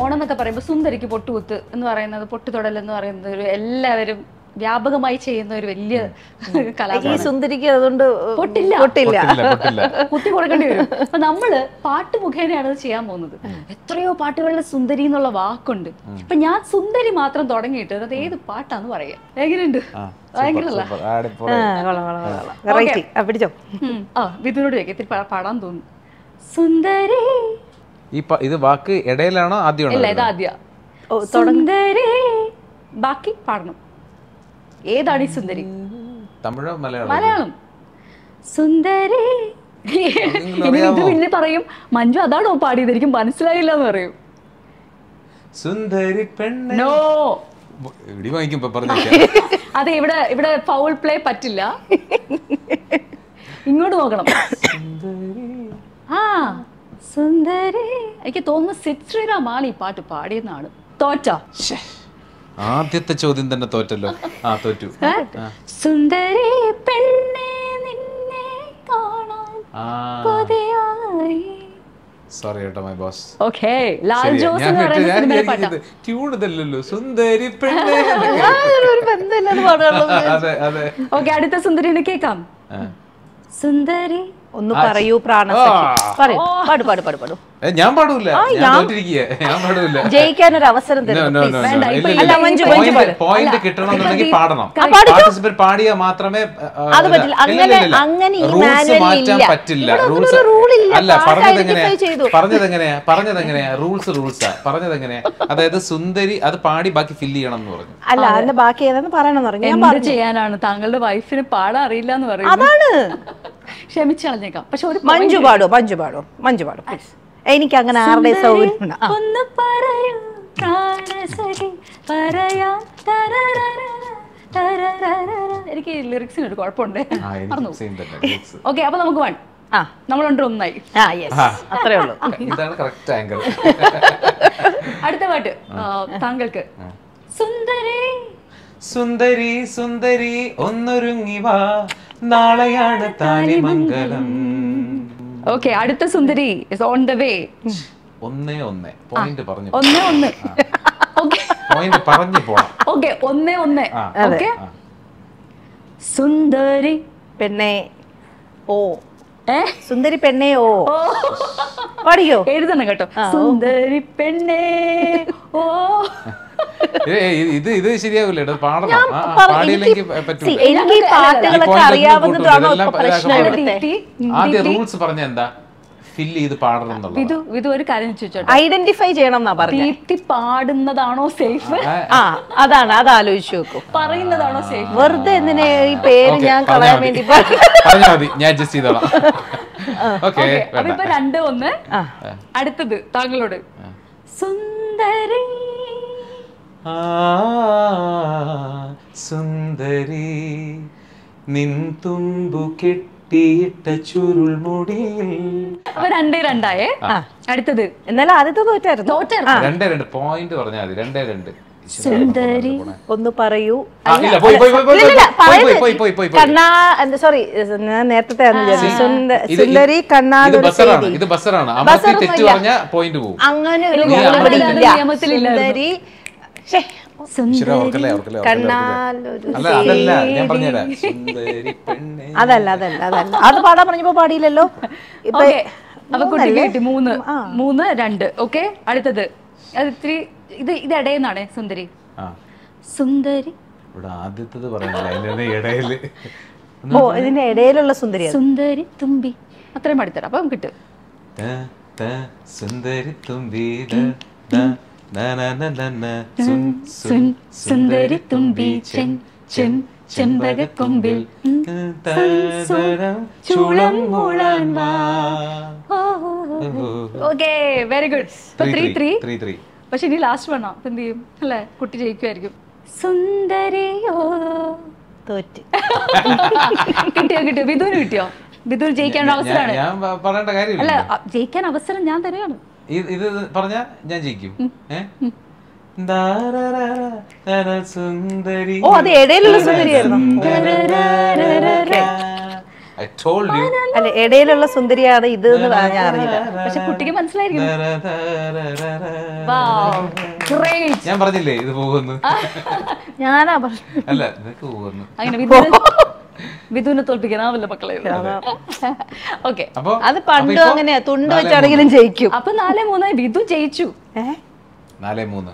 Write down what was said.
ഓണം എന്നൊക്കെ പറയുമ്പോൾ സുന്ദരിക്ക് പൊട്ടുകുത്ത് എന്ന് പറയുന്നത് പൊട്ടുതൊടൽ എന്ന് പറയുന്നത് ഒരു എല്ലാവരും വ്യാപകമായി ചെയ്യുന്ന ഒരു വലിയ ഈ സുന്ദരിക്ക് അതുകൊണ്ട് പൊട്ടില്ല. പൊട്ടില്ല. കുത്തി കൊടുക്കേണ്ടി വരും. അപ്പൊ നമ്മൾ പാട്ട് മുഖേനയാണ് അത് ചെയ്യാൻ പോകുന്നത്. എത്രയോ പാട്ടുകളിൽ സുന്ദരി എന്നുള്ള വാക്കുണ്ട്. അപ്പൊ ഞാൻ സുന്ദരി മാത്രം തുടങ്ങിയിട്ട് അത് ഏത് പാട്ടാന്ന് പറയാം. എങ്ങനെയുണ്ട്? ഭയങ്കര പിടിച്ചോ. ആ വിധുനോട് ചോദിക്കാം. ഇത്തിരി പാടാൻ തോന്നുന്നു. സുന്ദരി ഈ ഇത് വാക്ക് ഇടയിലാണോ ആദ്യം ഇല്ല ഇത്? ആദ്യ ബാക്കി പാടണം. ഏതാണ് ഈ സുന്ദരി? തമിഴോ മലയാളം? മലയാളം. സുന്ദരി. ഇത് പിന്നെ പറയും? മഞ്ജു അതാണോ പാടിയത് എനിക്ക് മനസ്സിലായില്ല എന്ന് പറയും. സുന്ദരി പെണ്ണോ. അതെ ഇവിടെ ഇവിടെ ഫൗൾ പ്ലേ പറ്റില്ല. ഇങ്ങോട്ട് നോക്കണം. ആ സുന്ദരി. എനിക്ക് തോന്നുന്നു സിദ് ശ്രീറാമാണ് ഈ പാട്ട് പാടിയെന്നാണ് തോറ്റോ? ആദ്യത്തെ ചോദ്യം തന്നെ തോറ്റല്ലോ. ആ തോറ്റു. സുന്ദരി പെണ്ണെ നിന്നെ കാണാൻ കൊതിയായി. സോറി കേട്ടോ My Boss okay Lal Jose എന്ന് പറയുന്ന സിനിമയിലെ പാട്ടാ. ട്യൂൺ ഇതല്ലല്ലോ. സുന്ദരി പെണ്ണ് ഒരു ബന്ധമില്ലാതെ അതെ അതെ. ഓക്കേ അടുത്ത സുന്ദരിനെ കേൾക്കാം. സുന്ദരി ഒന്ന് പറയൂ പ്രാണസഖി. പാടു പാടു പാടു പാടു. ഞാൻ പാടൂല ഞാൻ തോറ്റിരിക്കുക ഞാൻ പാടൂല ജയിക്കാൻ ഒരു അവസരം പോയിന്റ് കിട്ടണമെന്നുണ്ടെങ്കിൽ പാടണം. പാടിയാൽ മാത്രമേ അത് പറ്റില്ല. അങ്ങനെ-. അങ്ങനെ മാറ്റാൻ. പറ്റില്ല. റൂൾസ് ഒരു ഇല്ല. അല്ല പാട്ട് പറഞ്ഞത് എങ്ങനെയാ identify ചെയ്തു. പറഞ്ഞത് എങ്ങനെയാ പറഞ്ഞത് എങ്ങനെയാ റൂൾസ് റൂൾസാ പറഞ്ഞതെങ്ങനെയാ? അതായത് സുന്ദരി അത് പാടി ബാക്കി ഫില്ല് ചെയ്യണം എന്ന് പറഞ്ഞു. അല്ല അതിന്റെ ബാക്കി ഏതാന്ന് പറയണമെന്ന് പറഞ്ഞു. ഞാൻ പറഞ്ഞു. ചെയ്യാനാണ്? താങ്കളുടെ വൈഫിന് പാടാൻ അറിയില്ല എന്ന് പറയുന്നത് അതാണ്. ക്ഷമിച്ചു കളഞ്ഞേക്കാം പക്ഷെ ഒരു മഞ്ജു പാടോ മഞ്ജു പാടോ മഞ്ജു പാടോ. Please. എനിക്ക് അങ്ങനെ ആരുടെ സൗകര്യം. ഒന്ന് പറയൂ പറയാൻ. എനിക്ക് ലിറിക്സിന് ഒരു കുഴപ്പമുണ്ട്. ഓക്കെ അപ്പൊ നമുക്ക് വേണം ആ. നമ്മൾ രണ്ടും ഒന്നായി ആ. യെസ് അത്രേ ഉള്ളൂ. ഇതാണ് കറക്റ്റ് ആംഗിൾ അടുത്ത പാട്ട്. താങ്കൾക്ക്. സുന്ദരി. സുന്ദരി സുന്ദരി ഒന്നൊരുങ്ങി വാ. നാളെയാണ് താലിമംഗലം ഓക്കെ അടുത്ത സുന്ദരി ഇസ് ഓൺ ദ വേ ഒന്നേ ഒന്നേ. പോയിന്റ് പറഞ്ഞു. ഒന്നേ ഒന്ന്. ഓക്കെ പോയിന്റ് പറഞ്ഞു പോണം. ഓക്കെ ഒന്നേ ഒന്ന്. ഓക്കെ സുന്ദരി പെണ്ണേ. ഓ. ഏ? സുന്ദരി പെണ്ണെ ഓ. പാടിയോ എഴുതണം കേട്ടോ. സുന്ദരി പെണ്ണേ ഓ. ഇത് ഇത് ശരിയാവില്ല പാടണം. പാടിയില്ലെങ്കിൽ See, പറ്റൂല. എനിക്ക് പാട്ടുകളൊക്കെ point അറിയാവുന്നതാണോ ഇതെല്ലാം ഇപ്പൊ പ്രശ്നം ഇതാക്കാൻ ഇവിടുത്തെ ആദ്യം റൂൾസ് പറഞ്ഞ എന്താ? ഫിൽ ചെയ്ത് പാടണം എന്നുള്ളത്. ഇത് വിധു ഒരു കാര്യം ചോദിച്ചോട്ടെ. ഐഡന്റിഫൈ ചെയ്യണം എന്നാ പറഞ്ഞു. തീർത്തി പാടുന്നതാണോ സേഫ്? ആ അതാണ്. അത് ആലോചിച്ചു നോക്കൂ. പറയുന്നതാണോ സേഫ്? വെറുതെ എന്തിനെ ഈ പേര് ഞാൻ കളയാൻ വേണ്ടി പറഞ്ഞാ ഞാൻ അഡ്ജസ്റ്റ് ചെയ്തോളാം. ഓക്കെ അപ്പൊ ഇപ്പൊ രണ്ട് ഒന്ന്. അടുത്തത് താങ്കളോട്. സുന്ദരി സുന്ദരി നിൻ തുമ്പു കെട്ടിയിട്ട ചുരുൾമുടിയിൽ. അപ്പൊ രണ്ടേ രണ്ടായേ? അടുത്തത്. എന്നാലും ആദ്യത്തെ തോറ്റായിരുന്നു. തോറ്റായിരുന്നു. രണ്ടേ രണ്ട്. പോയിന്റ് പറഞ്ഞാൽ മതി. രണ്ടേ രണ്ട്. സുന്ദരി ഒന്ന് പറയൂ. കണ്ണാ എന്താ സോറി ഞാൻ നേരത്തെ സുന്ദരി ഇത് കണ്ണാതൊരു അങ്ങനെ ഒരു നിയമത്തിലില്ല. സുന്ദരി അതല്ല ഞാൻ പറഞ്ഞുതരാം സുന്ദരി പെണ്ണേ. അതല്ല അതല്ല അത് പാടാൻ പറഞ്ഞപ്പോ പാടിയില്ലല്ലോ? ഇപ്പൊ ഓക്കെ. അപ്പൊ കുട്ടിക്ക് കിട്ടി മൂന്ന്. മൂന്ന് രണ്ട്. ഓക്കെ അടുത്തത്. അത് ഇത്തിരി ഇത് ഇത് ഇടയെന്നാണ് സുന്ദരി. ആ. സുന്ദരി. ഇവിടെ ആദ്യത്തത് പറയുന്നില്ല ഇടയിൽ. ഓ ഇതിന്റെ ഇടയിലുള്ള സുന്ദരി സുന്ദരി തുമ്പി. അത്രയും പാടിത്തരാം അപ്പം കിട്ടും. ത, ത, സുന്ദരി തുമ്പി സുന്ദരി തുമ്പി ചെൻ ചെൻ ചെമ്പക കൊമ്പിൽ തരം ചുളം മുളൻ വാ. ഓക്കെ വെരി ഗുഡ് ഇപ്പൊ ത്രീ ത്രീ ത്രീ ത്രീ പക്ഷെ ഇനി ലാസ്റ്റ് വേണം അപ്പൊ എന്ത് ചെയ്യും? അല്ലേ? കുട്ടി ജയിക്കുമായിരിക്കും സുന്ദരിയോ? തോറ്റ്. കിട്ടിയോ കിട്ടിയോ? ബിദുവിന് കിട്ടിയോ? ബിദുവിന് ജയിക്കാനുള്ള അവസരമാണ്. അല്ല ജയിക്കാൻ അവസരം ഞാൻ തരുകയാണ് ഇത് പറഞ്ഞ ഞാൻ ജയിക്കും. സുന്ദരി. ഓ, അത് ഇടയിലുള്ള സുന്ദരിയായിരുന്നു. അല്ല ഇടയിലുള്ള സുന്ദരിയാണ് ഇത് എന്ന് ഞാൻ അറിഞ്ഞില്ല പക്ഷെ കുട്ടിക്ക് മനസ്സിലായിരിക്കും. ഞാൻ പറഞ്ഞില്ലേ ഇത് പോകുന്നു? ഞാനാ പറഞ്ഞു അല്ല പോകുന്നു. അങ്ങനെ വിധുവിനെ തോൽപ്പിക്കാനാവില്ല മക്കളെ ഓക്കെ. അത് പണ്ടും അങ്ങനെ തുണ്ട് വെച്ചാണെങ്കിലും ജയിക്കും. അപ്പൊ നാലേ മൂന്നായി വിധു ജയിച്ചു. നാലേ മൂന്ന്.